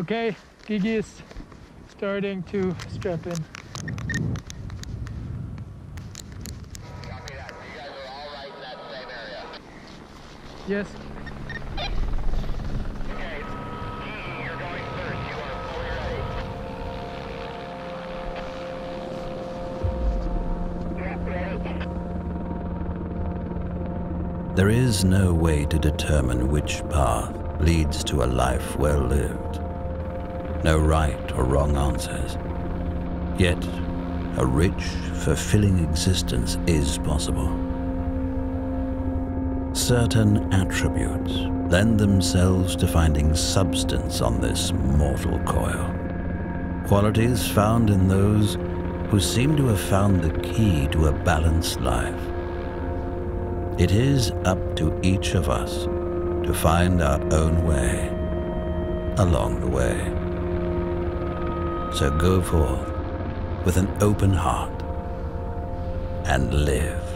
Okay, Gigi is starting to strap in. Copy that. You guys are all right in that same area. Yes. Okay. Gigi, you're going first. You are. There is no way to determine which path leads to a life well lived. No right or wrong answers. Yet, a rich, fulfilling existence is possible. Certain attributes lend themselves to finding substance on this mortal coil. Qualities found in those who seem to have found the key to a balanced life. It is up to each of us to find our own way along the way. So go forth with an open heart and live.